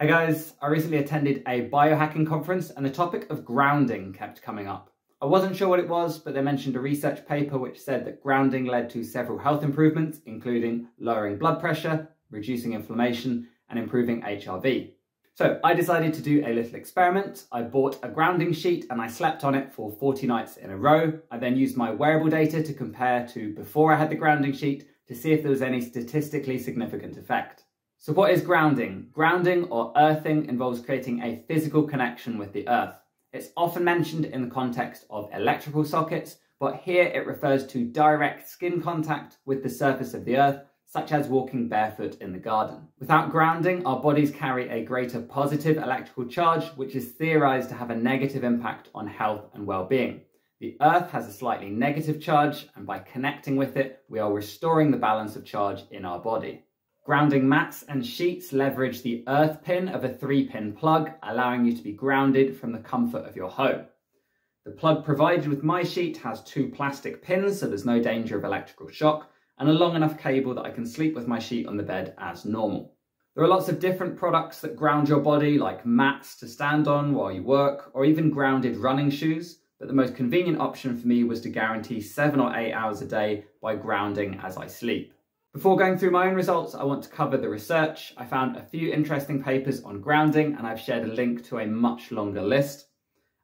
Hey guys, I recently attended a biohacking conference and the topic of grounding kept coming up. I wasn't sure what it was, but they mentioned a research paper which said that grounding led to several health improvements, including lowering blood pressure, reducing inflammation, and improving HRV. So I decided to do a little experiment. I bought a grounding sheet and I slept on it for 40 nights in a row. I then used my wearable data to compare to before I had the grounding sheet to see if there was any statistically significant effect. So what is grounding? Grounding or earthing involves creating a physical connection with the earth. It's often mentioned in the context of electrical sockets, but here it refers to direct skin contact with the surface of the earth, such as walking barefoot in the garden. Without grounding, our bodies carry a greater positive electrical charge, which is theorized to have a negative impact on health and well-being. The earth has a slightly negative charge, and by connecting with it, we are restoring the balance of charge in our body. Grounding mats and sheets leverage the earth pin of a three pin plug, allowing you to be grounded from the comfort of your home. The plug provided with my sheet has two plastic pins, so there's no danger of electrical shock, and a long enough cable that I can sleep with my sheet on the bed as normal. There are lots of different products that ground your body, like mats to stand on while you work, or even grounded running shoes, but the most convenient option for me was to guarantee seven or eight hours a day by grounding as I sleep. Before going through my own results, I want to cover the research. I found a few interesting papers on grounding and I've shared a link to a much longer list.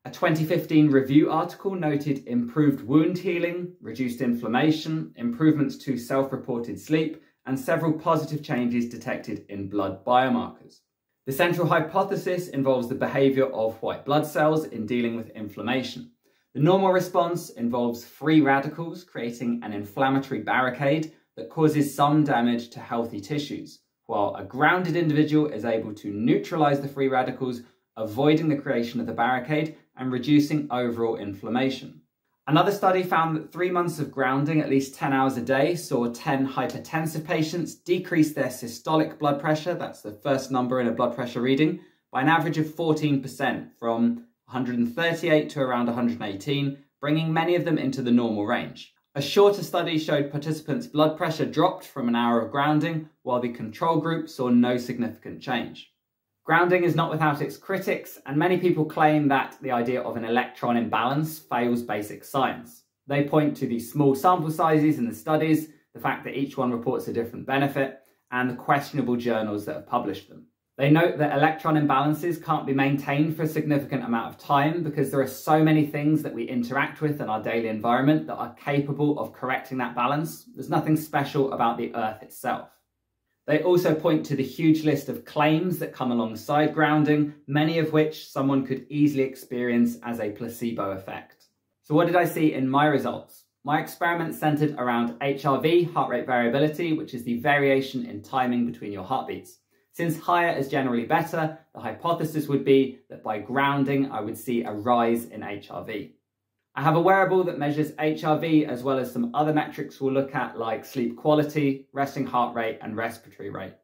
A 2015 review article noted improved wound healing, reduced inflammation, improvements to self-reported sleep, and several positive changes detected in blood biomarkers. The central hypothesis involves the behaviour of white blood cells in dealing with inflammation. The normal response involves free radicals creating an inflammatory barricade that causes some damage to healthy tissues, while a grounded individual is able to neutralize the free radicals, avoiding the creation of the barricade and reducing overall inflammation. Another study found that three months of grounding at least 10 hours a day saw 10 hypertensive patients decrease their systolic blood pressure, that's the first number in a blood pressure reading, by an average of 14% from 138 to around 118, bringing many of them into the normal range. A shorter study showed participants' blood pressure dropped from an hour of grounding, while the control group saw no significant change. Grounding is not without its critics, and many people claim that the idea of an electron imbalance fails basic science. They point to the small sample sizes in the studies, the fact that each one reports a different benefit, and the questionable journals that have published them. They note that electron imbalances can't be maintained for a significant amount of time because there are so many things that we interact with in our daily environment that are capable of correcting that balance. There's nothing special about the Earth itself. They also point to the huge list of claims that come alongside grounding, many of which someone could easily experience as a placebo effect. So what did I see in my results? My experiment centered around HRV, heart rate variability, which is the variation in timing between your heartbeats. Since higher is generally better, the hypothesis would be that by grounding, I would see a rise in HRV. I have a wearable that measures HRV as well as some other metrics we'll look at like sleep quality, resting heart rate, and respiratory rate.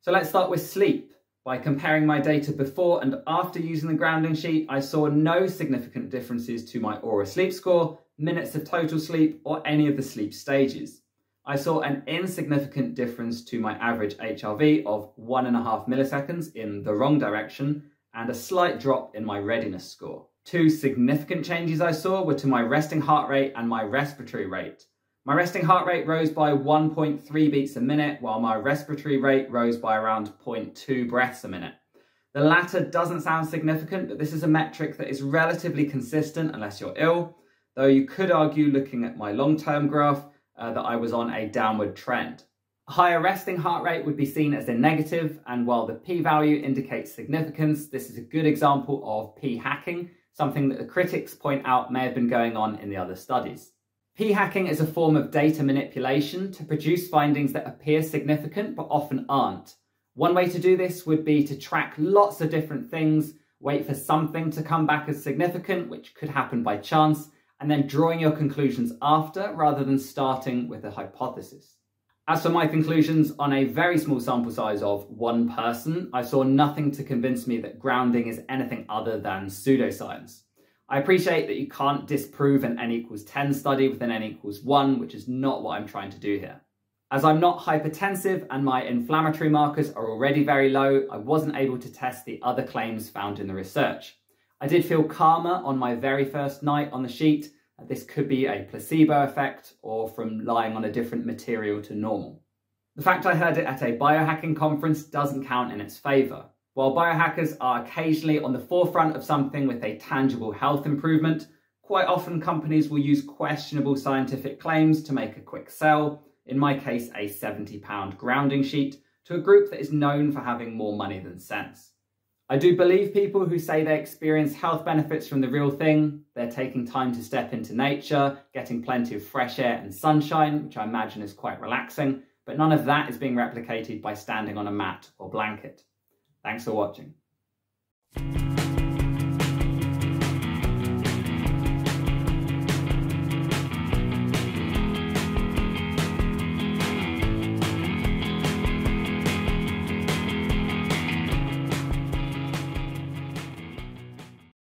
So let's start with sleep. By comparing my data before and after using the grounding sheet, I saw no significant differences to my Oura sleep score, minutes of total sleep, or any of the sleep stages. I saw an insignificant difference to my average HRV of one and a half milliseconds in the wrong direction and a slight drop in my readiness score. Two significant changes I saw were to my resting heart rate and my respiratory rate. My resting heart rate rose by 1.3 beats a minute, while my respiratory rate rose by around 0.2 breaths a minute. The latter doesn't sound significant, but this is a metric that is relatively consistent unless you're ill, though you could argue looking at my long-term graph uh, that I was on a downward trend. A higher resting heart rate would be seen as a negative, and while the p-value indicates significance, this is a good example of p-hacking, something that the critics point out may have been going on in the other studies. P-hacking is a form of data manipulation to produce findings that appear significant but often aren't. One way to do this would be to track lots of different things, wait for something to come back as significant, which could happen by chance, and then drawing your conclusions after rather than starting with a hypothesis. As for my conclusions, on a very small sample size of one person, I saw nothing to convince me that grounding is anything other than pseudoscience. I appreciate that you can't disprove an n equals 10 study with an n equals 1, which is not what I'm trying to do here. As I'm not hypertensive and my inflammatory markers are already very low, I wasn't able to test the other claims found in the research. I did feel calmer on my very first night on the sheet. Uh, this could be a placebo effect or from lying on a different material to normal. The fact I heard it at a biohacking conference doesn't count in its favour. While biohackers are occasionally on the forefront of something with a tangible health improvement, quite often companies will use questionable scientific claims to make a quick sell, in my case a £70 grounding sheet, to a group that is known for having more money than sense. I do believe people who say they experience health benefits from the real thing. They're taking time to step into nature, getting plenty of fresh air and sunshine, which I imagine is quite relaxing, but none of that is being replicated by standing on a mat or blanket. Thanks for watching.